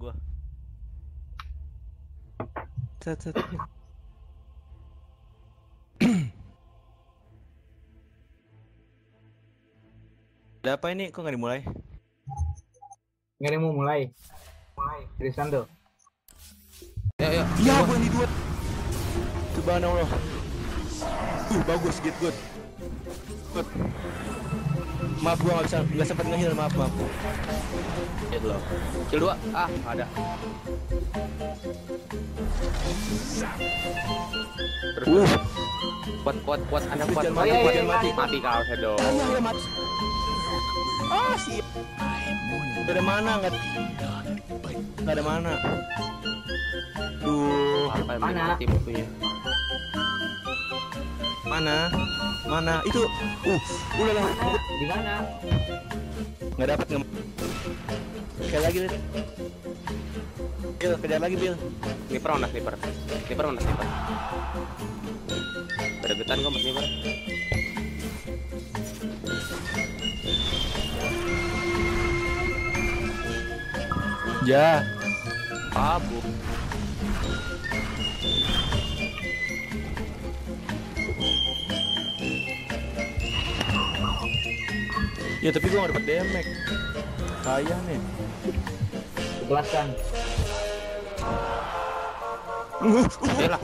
gua. Set set. Ada apa ini? Kok nggak dimulai? Nggak ada yang mau mulai. Mulai. Seriusan tuh. Ya ya. Ya, gua ini dua. Subhanallah. Uh, bagus, good, good. Good. Maaf gua nggak bisa nggak sempat ngehil, maaf maaf. Ya dulu. Kill dua. Ah, ada. Terus Uh, kuat kuat kuat ada kuat. mati, kuat. jangan mati. Mati kau Shadow. mati. Ah, siap. Gak ada mana, nggak nggak ada mana. Duh, Apa yang Mana? mati musuhnya? mana? Mana? Itu. Uh, udah lah. Di mana? Nggak dapat nggak. Sekali lagi, Bil. Bil, kejar lagi, Bil. Sniper mana sniper? Sniper mana sniper? Bergetan kok mas sniper. Ya. Abu. Ya tapi gua nggak dapat damage. Sayang nih. Jelaskan. Ya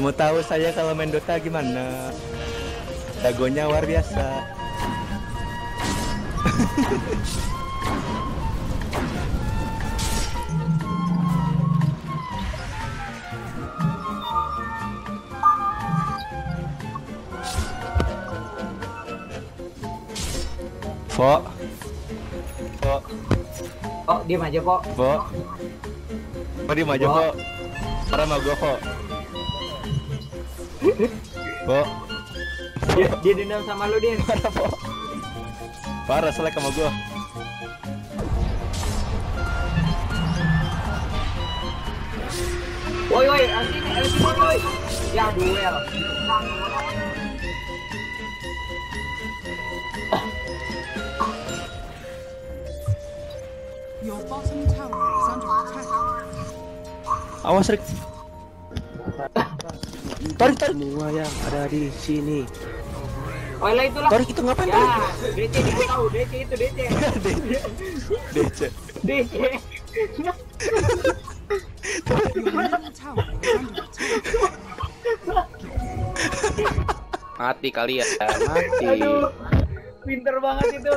Kamu tahu saya kalau main Dota gimana? Dagonya luar biasa. Fo. Fo. Oh, diam aja, Pok. Fo. Fo di maju, Fo. Fo. Parah sama gua, Fo. Dia, dia dendam sama lu, Din. Parah, selek sama gua. Woi, woi, sini, eh, sini, woi. Ya, duel. Your bottom tower is under attack. Awas, Rick. Tarik, tarik. Semua yang ada di sini. Oh, lah itulah. Tarik itu ngapain, Ya? DC dia tahu, DC itu DC. DC. DC. Is under attack. Mati kalian. Mati. Aduh. Pinter banget itu.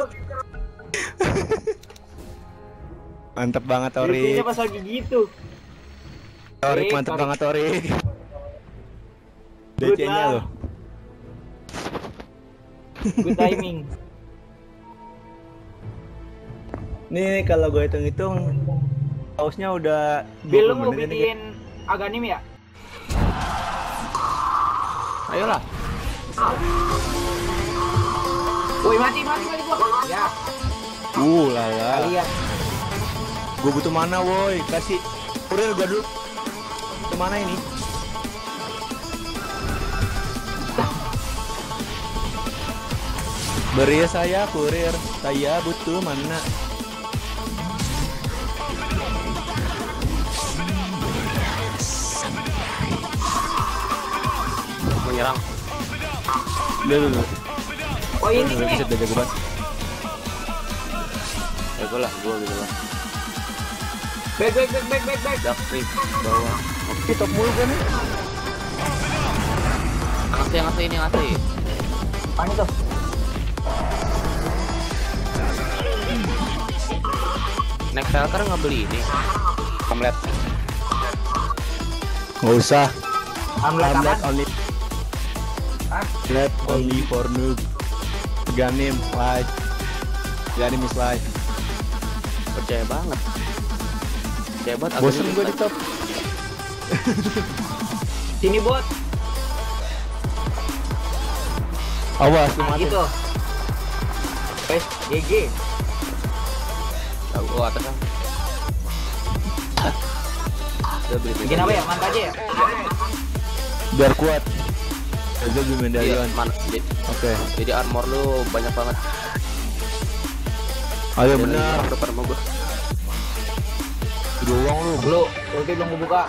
Mantep banget, DC-nya Torik. pas lagi gitu. Torik. banget, Torik. Lah. loh. Good timing. Nih, kalau gue hitung-hitung, pausnya udah lu 20 mau bikin aganim ya? Ayolah. Woi, mati, mati, mati, gua. Ya, Uh, lala. kalian. Gue butuh mana, woi. Kasih kurir gue dulu. Ke mana ini? Beri saya kurir. Saya butuh mana? Menyerang. Udah, udah, udah. Oh, ini Udah, nih. bisa udah jago banget. Ya gue lah, gue gitu lah. Back, back, back, back, back, back. Dark Reef bawah. Oke, top mulu kan? Ngasih yang ngasih ini ngasih. Apaan itu? Next Falker nggak beli ini. Omelet. Nggak usah. Omelet only. Omelet only for noob. Ganim live. Ganim is live. Percaya banget. Percaya banget. Agak gue di top. Sini bot. Awas Nah, mati. gitu. Guys, GG. Gua atas. Udah beli Bikin apa ya? Mantap aja ya? Biar kuat. Aja beli Iya, medallion. mana? Jadi, Oke. jadi armor lu banyak banget. Ayo benar. Depan sama gua. Udah uang lu. Lu, ulti belum gua buka.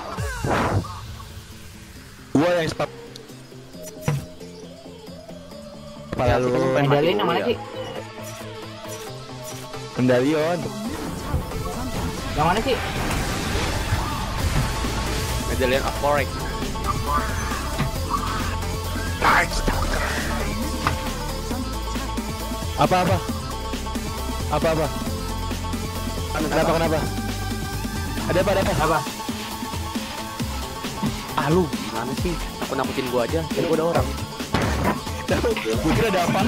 Gua yang stop. Kepala Ya, lu. kita pengen mati Medalin dulu yang mana sih? Medallion. Of Forex. Apa apa? Apa apa? Kenapa kenapa? Ada apa ada apa? Apa? Ah lu gimana sih? Aku nakutin gua aja. Jadi gua ada orang. Gue kira ada apa?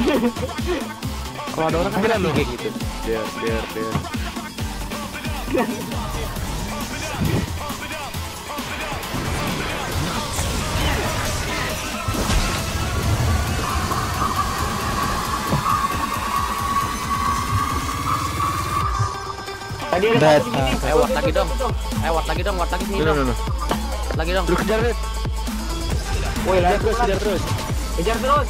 Kalau ada orang kan kita lu. kayak gitu. Der der der. Tadi ada satu di sini. Eh, ward lagi dong. Eh, ward lagi dong, ward lagi sini dong. Lagi dong. Lu kejar Red. Woi, Kejar lari terus, kejar terus. Kejar terus.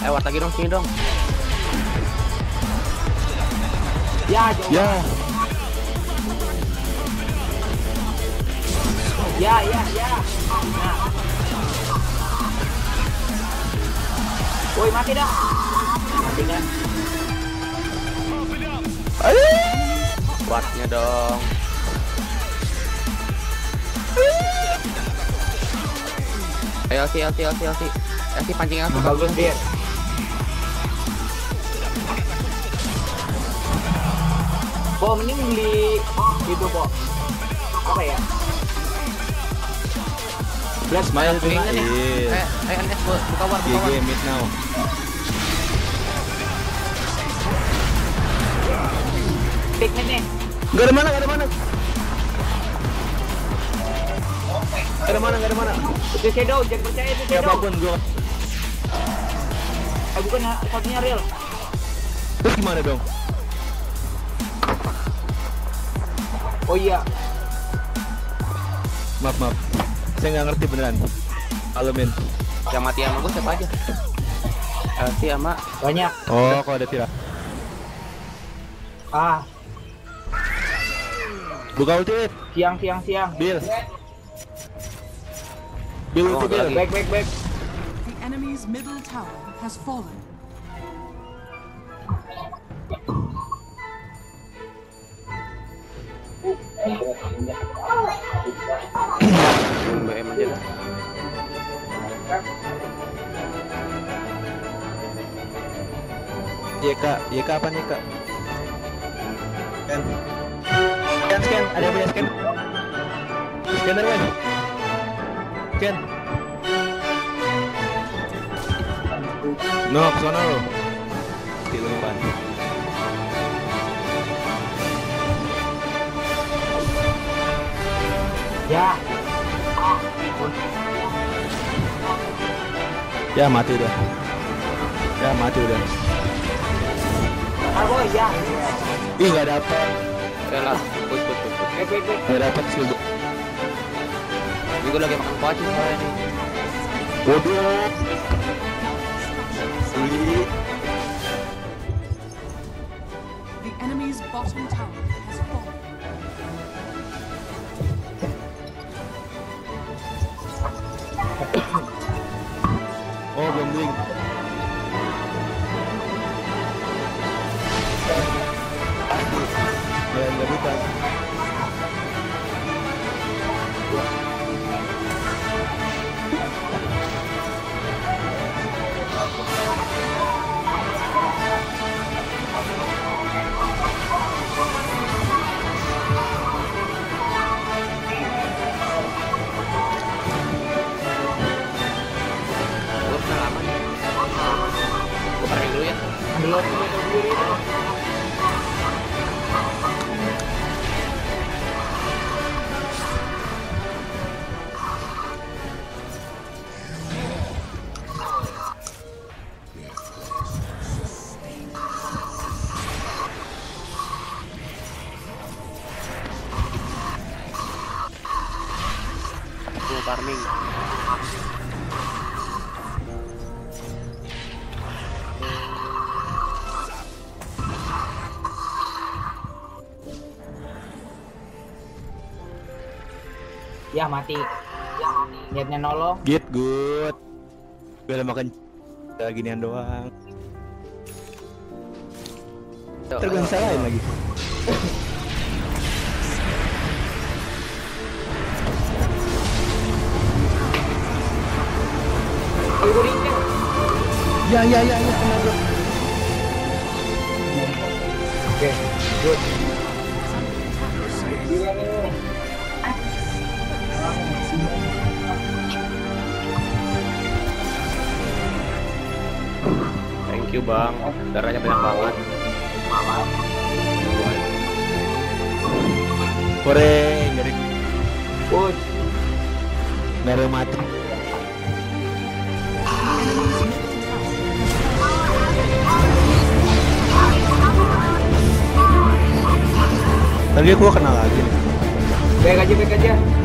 Eh, ward lagi dong sini dong. Ya, jauh. Ya. Ya, ya, ya. Nah. Woi, mati dah. Mati kan? Dong. Ayo, LC, LC, LC, LC. LC pancing aku. Bagus dia. Po, mending beli itu, Po. Apa ya? Blast nih. Iya. Eh, eh, NS bu- buka war, buka GG war. mid now. Take mid nih. Gak ada mana, gak ada mana. Gak ada mana, gak ada mana. Itu shadow, jangan percaya itu shadow. Siapa pun gua. Eh, bukan ya, satunya real. Terus gimana dong? Oh iya, Maaf maaf. Saya nggak ngerti beneran. Alamin. Yang mati sama gue siapa aja? LC sama banyak. Oh, kalau ada tira. Ah, Buka ulti. siang, siang, siang. Bill. Bill Oh, ulti Bill. Back, back, back. The enemy's middle tower has fallen. BM aja dah. YK, YK apa nih kak? Scan. Scan, scan. Ada yang punya scan? Scanner weh. Scan. No, ke sana lo. Tiluan. Ya, Ya mati udah. Ya mati udah. ah boy, ya. Ih nggak dapet. Rela, push, push, push, push. Back, back, back. Nggak dapet skill. Ini gue lagi makan kuaci soalnya nih. Waduh. Uli. The enemy's bottom tower Ya Ya mati. Niatnya nolong. Git good. Gue makan ya, ginian doang. Disalahin ayo. lagi. Ya ya ya ya kena bro. Oke, good. Thank you bang. Darahnya banyak banget. Kore nyari Push. merah mati. Tadi gua kenal lagi nih. Baik aja, baik aja.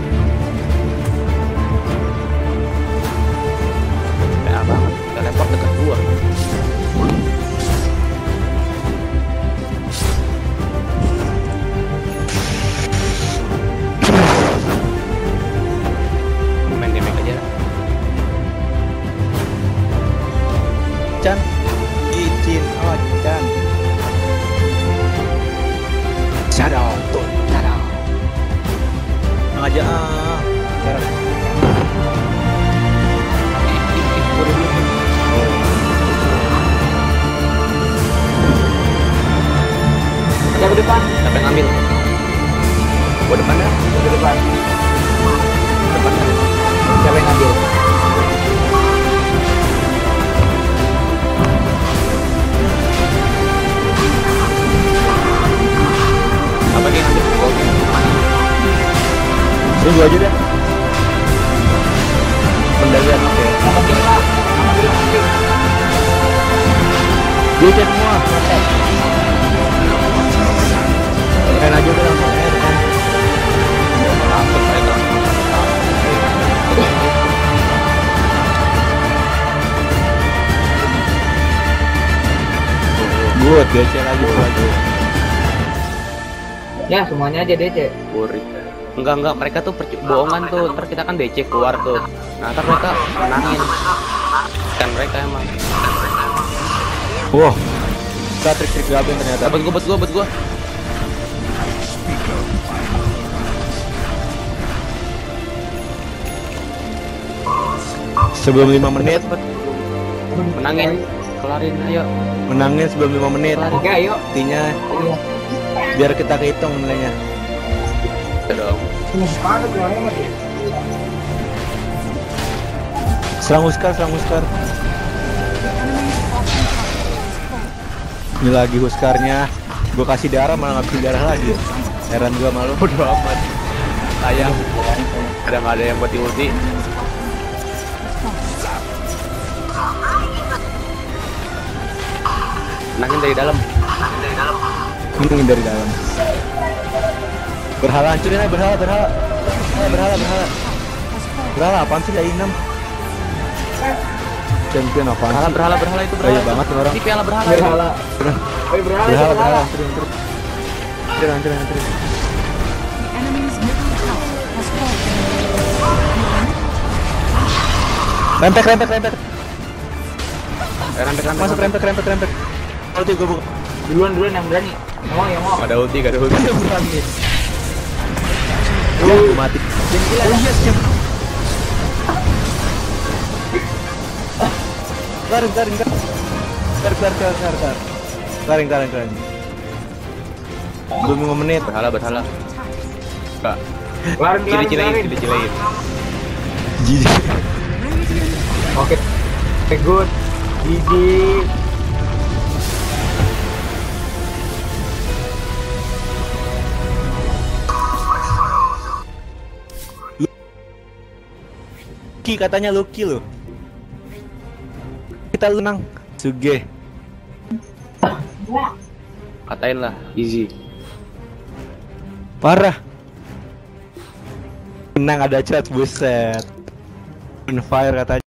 家。Ini gua aja deh. Pendalian oke. Dia chat semua. Main aja udah langsung air kan. Langsung saya tuh. Good, DC lagi lagi. Ya, semuanya aja DC. Puri. Enggak enggak mereka tuh bohongan tuh. Ntar kita kan DC keluar tuh. Nah ntar mereka menangin. Kan mereka emang. Wah. Kita trik-trik gabin ternyata. Dapat gua, buat gua, buat gua. Sebelum 5 menit. Menangin. Kelarin ayo. menangin sebelum 5 menit. Oke, ayo. Artinya Iya. biar kita kehitung nilainya. Ya dong. Serang Huskar, serang Huskar. Ini lagi Huskarnya. Gue kasih darah malah nggak darah lagi. Heran gua malu. Bodo amat. Sayang. Ada nggak ada yang buat ulti? Menangin dari dalam. Ini dari dalam. Berhala hancurin aja berhala, berhala. Eh, berhala, berhala. Berhala apaan sih dari 6? Champion apaan Berhala, sih? berhala, berhala itu Kaya berhala. banget nih orang. Ini piala berhala. Berhala. Berhala, Berhala, berhala. berhala, hancurin, hancurin. Hancurin. Rempek, rempek, rempek. Eh, rempek, rempek, Masuk rempek. rempek, rempek. Ulti gue buka. Duluan, duluan yang berani. Yang mau, yang mau. Ada ulti, ada ulti. Berani. Ya, gue mati. Oh. Garing, garing, garing. Belum 5 menit. Berhala, berhala. Enggak. Kelarin, kelarin, Cili-cilain, kelarin. cili-cilain. Jijik. Oke. Good. Gigi. Lucky katanya Lucky loh. Kita menang. Suge. Katain lah, easy. Parah. Menang ada chat buset. On fire katanya.